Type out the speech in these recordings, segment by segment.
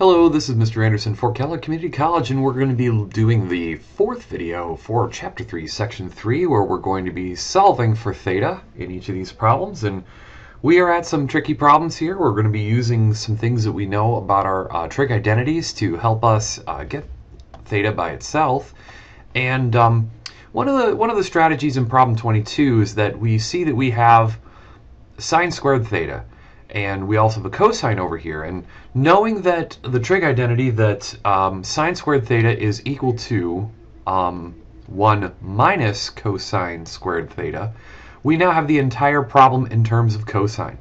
Hello, this is Mr. Anderson for Kellogg Community College, and we're going to be doing the fourth video for Chapter 3, Section 3, where we're going to be solving for theta in each of these problems. And we are at some tricky problems here. We're going to be using some things that we know about our uh, trig identities to help us uh, get theta by itself. And um, one of the one of the strategies in problem 22 is that we see that we have sine squared theta and we also have a cosine over here. And knowing that the trig identity that um, sine squared theta is equal to um, 1 minus cosine squared theta, we now have the entire problem in terms of cosine.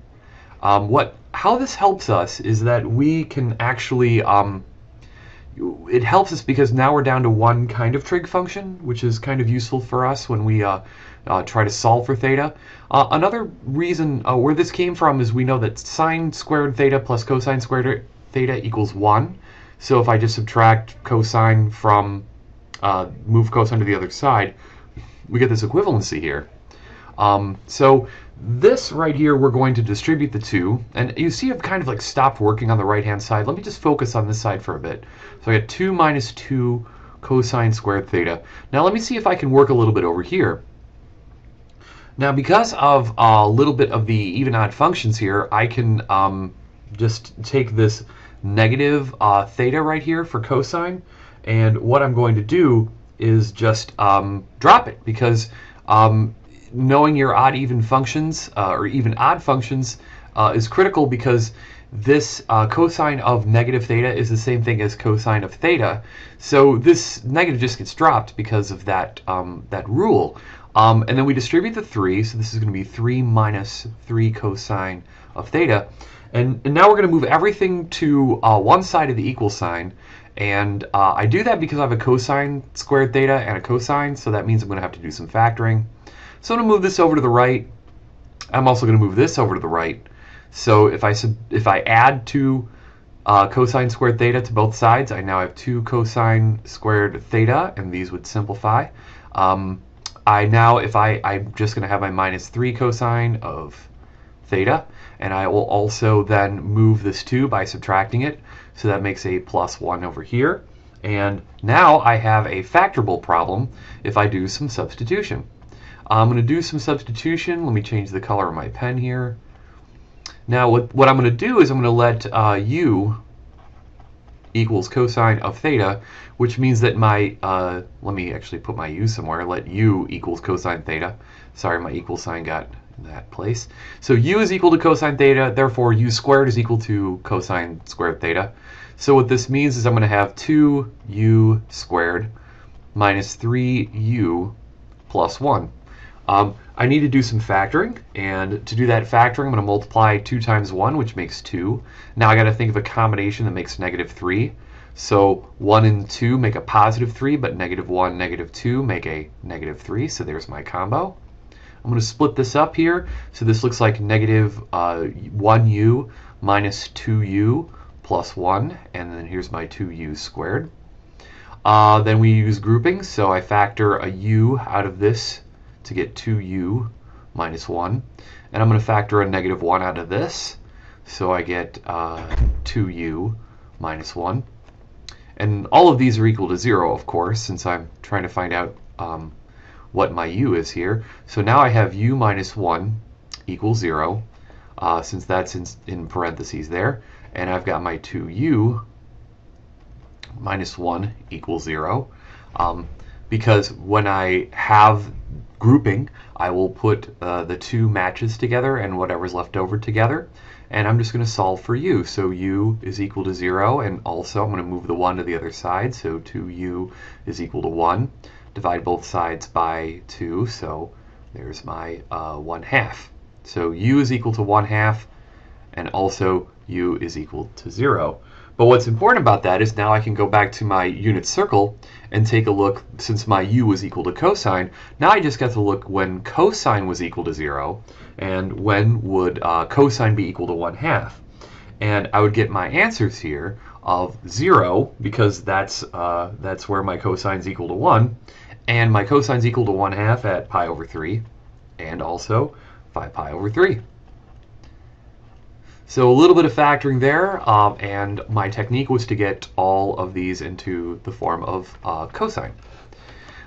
Um, what, how this helps us is that we can actually, um, it helps us because now we're down to one kind of trig function, which is kind of useful for us when we uh, try to solve for theta. Uh, another reason uh, where this came from is we know that sine squared theta plus cosine squared theta equals 1. So if I just subtract cosine from, uh, move cosine to the other side, we get this equivalency here. Um, so this right here, we're going to distribute the two. And you see I've kind of like stopped working on the right-hand side. Let me just focus on this side for a bit. So I get 2 minus 2 cosine squared theta. Now let me see if I can work a little bit over here. Now, because of a little bit of the even odd functions here, I can um, just take this negative uh, theta right here for cosine, and what I'm going to do is just um, drop it because um, knowing your odd even functions uh, or even odd functions uh, is critical because this uh, cosine of negative theta is the same thing as cosine of theta. So this negative just gets dropped because of that, um, that rule. Um, and then we distribute the 3, so this is going to be 3 minus 3 cosine of theta. And, and now we're going to move everything to uh, one side of the equal sign. And uh, I do that because I have a cosine squared theta and a cosine, so that means I'm going to have to do some factoring. So I'm going to move this over to the right. I'm also going to move this over to the right. So if I, if I add 2 uh, cosine squared theta to both sides, I now have 2 cosine squared theta, and these would simplify. Um, I now, if I, I'm just going to have my minus 3 cosine of theta, and I will also then move this 2 by subtracting it, so that makes a plus 1 over here. And now I have a factorable problem if I do some substitution. I'm going to do some substitution. Let me change the color of my pen here. Now what, what I'm going to do is I'm going to let uh, u equals cosine of theta, which means that my, uh, let me actually put my u somewhere, let u equals cosine theta. Sorry, my equal sign got in that place. So u is equal to cosine theta, therefore u squared is equal to cosine squared theta. So what this means is I'm going to have 2u squared minus 3u plus 1. Um, I need to do some factoring, and to do that factoring, I'm going to multiply 2 times 1, which makes 2. Now I got to think of a combination that makes negative 3. So 1 and 2 make a positive 3, but negative 1, negative 2 make a negative 3, so there's my combo. I'm going to split this up here, so this looks like negative uh, 1u minus 2u plus 1, and then here's my 2u squared. Uh, then we use grouping, so I factor a u out of this to get 2u minus 1. And I'm going to factor a negative 1 out of this. So I get uh, 2u minus 1. And all of these are equal to 0, of course, since I'm trying to find out um, what my u is here. So now I have u minus 1 equals 0, uh, since that's in, in parentheses there. And I've got my 2u minus 1 equals 0. Um, because when I have grouping, I will put uh, the two matches together and whatever's left over together. And I'm just going to solve for u. So u is equal to 0, and also I'm going to move the 1 to the other side. So 2u is equal to 1. Divide both sides by 2, so there's my uh, 1 half. So u is equal to 1 half, and also u is equal to 0. But what's important about that is now I can go back to my unit circle and take a look, since my u was equal to cosine, now I just got to look when cosine was equal to 0, and when would uh, cosine be equal to 1 half. And I would get my answers here of 0, because that's, uh, that's where my cosine is equal to 1, and my cosine is equal to 1 half at pi over 3, and also 5 pi over 3. So a little bit of factoring there, um, and my technique was to get all of these into the form of uh, cosine.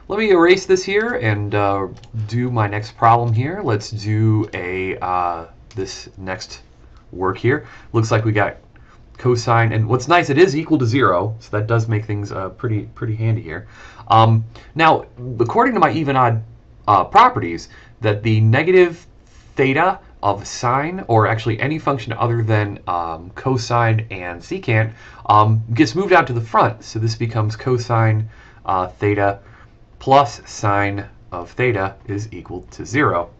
Let me erase this here and uh, do my next problem here. Let's do a uh, this next work here. Looks like we got cosine, and what's nice, it is equal to zero, so that does make things uh, pretty pretty handy here. Um, now, according to my even odd uh, properties, that the negative theta of sine, or actually any function other than um, cosine and secant, um, gets moved out to the front. So this becomes cosine uh, theta plus sine of theta is equal to zero.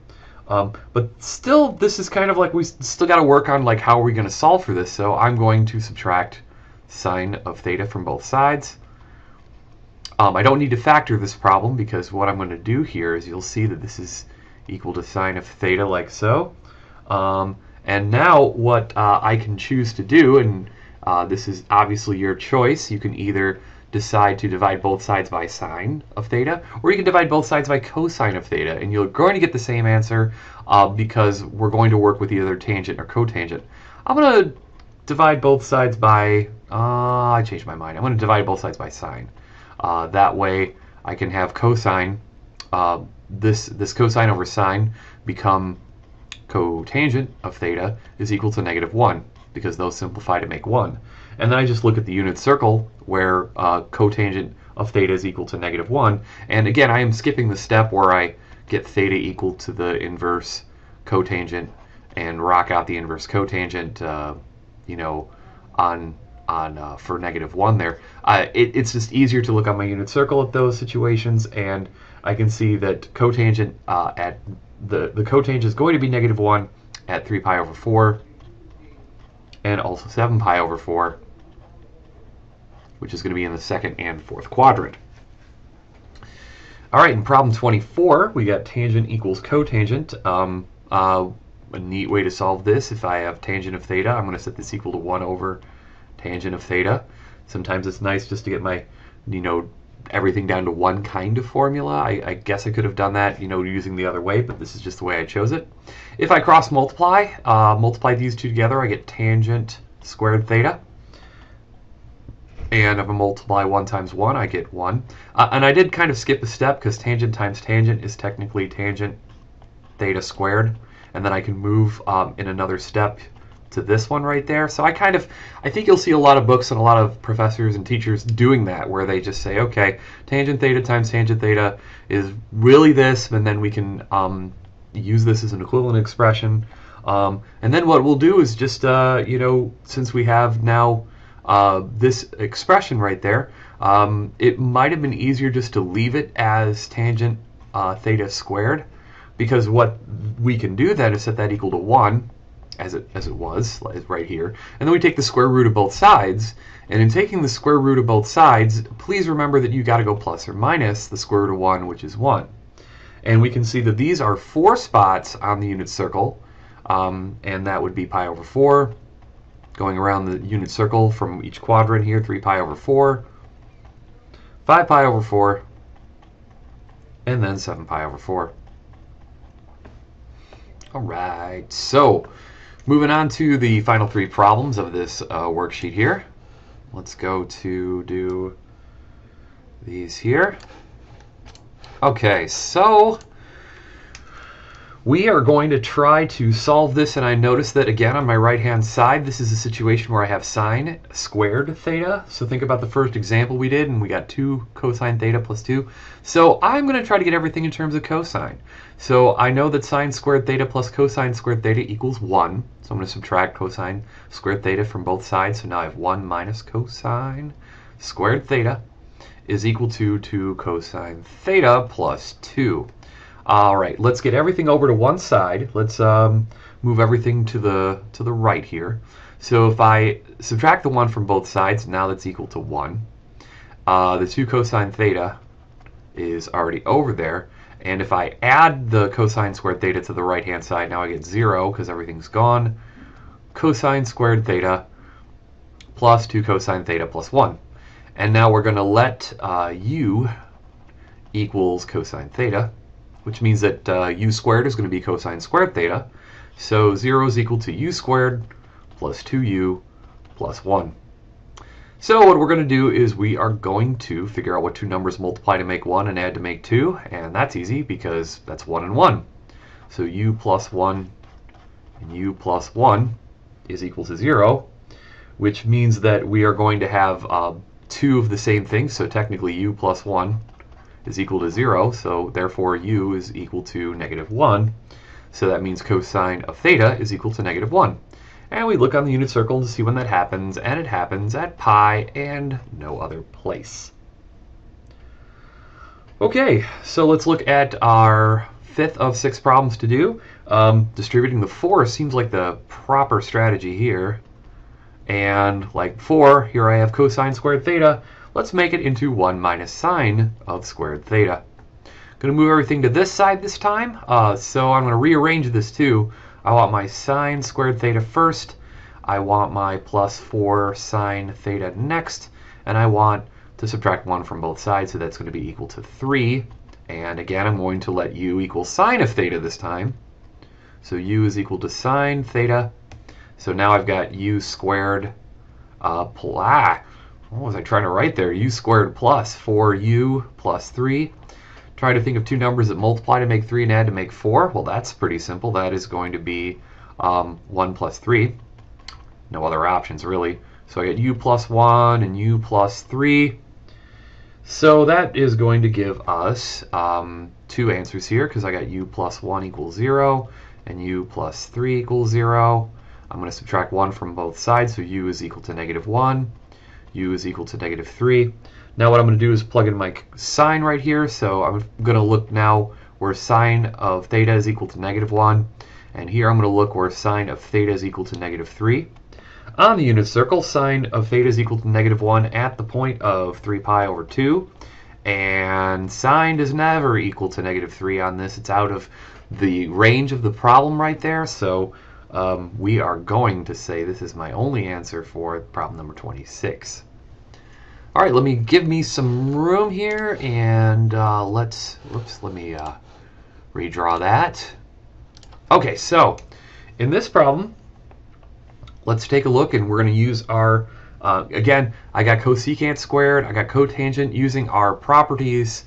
Um, but still, this is kind of like we still got to work on like how are we going to solve for this. So I'm going to subtract sine of theta from both sides. Um, I don't need to factor this problem because what I'm going to do here is you'll see that this is equal to sine of theta like so. Um, and now what uh, I can choose to do, and uh, this is obviously your choice, you can either decide to divide both sides by sine of theta, or you can divide both sides by cosine of theta, and you're going to get the same answer uh, because we're going to work with either tangent or cotangent. I'm going to divide both sides by, uh, I changed my mind, I'm going to divide both sides by sine. Uh, that way I can have cosine, uh, this, this cosine over sine become cotangent of theta is equal to negative 1 because those simplify to make 1. And then I just look at the unit circle where uh, cotangent of theta is equal to negative 1. And again, I am skipping the step where I get theta equal to the inverse cotangent and rock out the inverse cotangent, uh, you know, on on uh, for negative 1 there. Uh, it, it's just easier to look on my unit circle at those situations, and I can see that cotangent uh, at the, the cotangent is going to be negative 1 at 3 pi over 4 and also 7 pi over 4, which is going to be in the second and fourth quadrant. All right, in problem 24, we got tangent equals cotangent. Um, uh, a neat way to solve this, if I have tangent of theta, I'm going to set this equal to 1 over tangent of theta. Sometimes it's nice just to get my, you know, everything down to one kind of formula. I, I, guess I could have done that, you know, using the other way, but this is just the way I chose it. If I cross multiply, uh, multiply these two together, I get tangent squared theta. And if I multiply 1 times 1, I get 1. Uh, and I did kind of skip a step because tangent times tangent is technically tangent theta squared. And then I can move um, in another step to this one right there. So I kind of, I think you'll see a lot of books and a lot of professors and teachers doing that, where they just say, okay, tangent theta times tangent theta is really this, and then we can um, use this as an equivalent expression. Um, and then what we'll do is just, uh, you know, since we have now uh, this expression right there, um, it might have been easier just to leave it as tangent uh, theta squared, because what we can do then is set that equal to 1, as it, as it was right here. And then we take the square root of both sides. And in taking the square root of both sides, please remember that you got to go plus or minus the square root of 1, which is 1. And we can see that these are four spots on the unit circle. Um, and that would be pi over 4, going around the unit circle from each quadrant here, 3 pi over 4, 5 pi over 4, and then 7 pi over 4. All right, so Moving on to the final three problems of this uh, worksheet here. Let's go to do these here. Okay, so we are going to try to solve this, and I notice that again on my right-hand side, this is a situation where I have sine squared theta. So think about the first example we did, and we got 2 cosine theta plus 2. So I'm going to try to get everything in terms of cosine. So I know that sine squared theta plus cosine squared theta equals 1. So I'm going to subtract cosine squared theta from both sides. So now I have 1 minus cosine squared theta is equal to 2 cosine theta plus 2. All right, let's get everything over to one side. Let's um, move everything to the to the right here. So if I subtract the 1 from both sides, now that's equal to 1. Uh, the 2 cosine theta is already over there. And if I add the cosine squared theta to the right-hand side, now I get 0 because everything's gone. Cosine squared theta plus 2 cosine theta plus 1. And now we're going to let uh, u equals cosine theta which means that uh, u squared is going to be cosine squared theta. So 0 is equal to u squared plus 2u plus 1. So what we're going to do is we are going to figure out what two numbers multiply to make 1 and add to make 2, and that's easy because that's 1 and 1. So u plus 1 and u plus 1 is equal to 0, which means that we are going to have uh, two of the same thing, so technically u plus 1 is equal to 0, so therefore u is equal to negative 1. So that means cosine of theta is equal to negative 1. And we look on the unit circle to see when that happens, and it happens at pi and no other place. Okay, so let's look at our fifth of six problems to do. Um, distributing the force seems like the proper strategy here. And like before, here I have cosine squared theta. Let's make it into 1 minus sine of squared theta. I'm Going to move everything to this side this time. Uh, so I'm going to rearrange this too. I want my sine squared theta first. I want my plus 4 sine theta next. And I want to subtract 1 from both sides, so that's going to be equal to 3. And again, I'm going to let u equal sine of theta this time. So u is equal to sine theta. So now I've got u squared uh, plus, what was I trying to write there? u squared plus 4u plus 3. Try to think of two numbers that multiply to make 3 and add to make 4. Well, that's pretty simple. That is going to be um, 1 plus 3. No other options, really. So I get u plus 1 and u plus 3. So that is going to give us um, two answers here because I got u plus 1 equals 0 and u plus 3 equals 0. I'm going to subtract 1 from both sides, so u is equal to negative 1. U is equal to negative 3. Now what I'm going to do is plug in my sine right here. So I'm going to look now where sine of theta is equal to negative 1. And here I'm going to look where sine of theta is equal to negative 3. On the unit circle, sine of theta is equal to negative 1 at the point of 3 pi over 2. And sine is never equal to negative 3 on this. It's out of the range of the problem right there. So um, we are going to say this is my only answer for problem number 26. All right, let me give me some room here and uh, let's, whoops, let me uh, redraw that. Okay, so in this problem, let's take a look and we're going to use our, uh, again, I got cosecant squared, I got cotangent using our properties,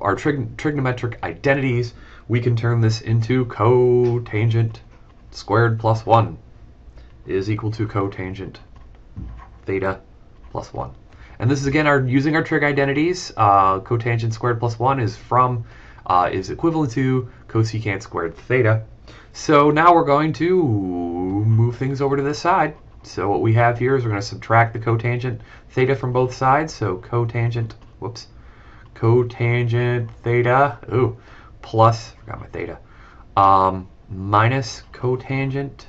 our trig trigonometric identities. We can turn this into cotangent squared plus 1 is equal to cotangent theta plus 1. And this is again our using our trig identities. Uh, cotangent squared plus one is from uh, is equivalent to cosecant squared theta. So now we're going to move things over to this side. So what we have here is we're going to subtract the cotangent theta from both sides. So cotangent, whoops, cotangent theta, ooh, plus, forgot my theta, um, minus cotangent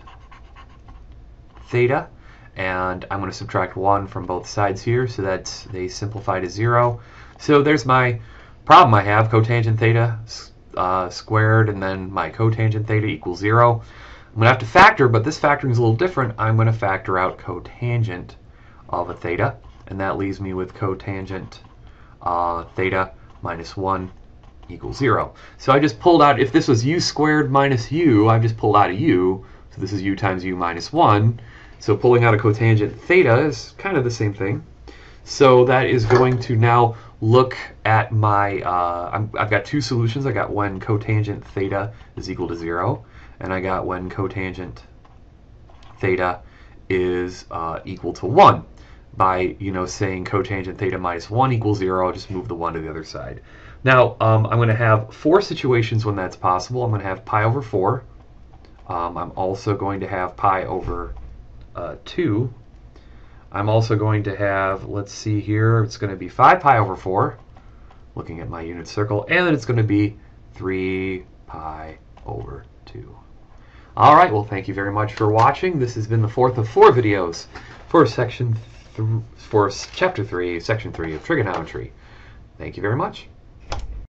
theta and I'm going to subtract 1 from both sides here so that they simplify to 0. So there's my problem I have, cotangent theta uh, squared and then my cotangent theta equals 0. I'm going to have to factor, but this factoring is a little different. I'm going to factor out cotangent of a theta, and that leaves me with cotangent uh, theta minus 1 equals 0. So I just pulled out, if this was u squared minus u, I've just pulled out a u, so this is u times u minus 1. So pulling out a cotangent theta is kind of the same thing. So that is going to now look at my, uh, i have got two solutions. I got when cotangent theta is equal to 0, and I got when cotangent theta is uh, equal to 1. By, you know, saying cotangent theta minus 1 equals 0, I'll just move the 1 to the other side. Now, um, I'm going to have four situations when that's possible. I'm going to have pi over 4. Um, I'm also going to have pi over uh, 2. I'm also going to have, let's see here, it's going to be 5 pi over 4, looking at my unit circle, and then it's going to be 3 pi over 2. All right, well, thank you very much for watching. This has been the fourth of four videos for section for chapter 3, section 3 of trigonometry. Thank you very much.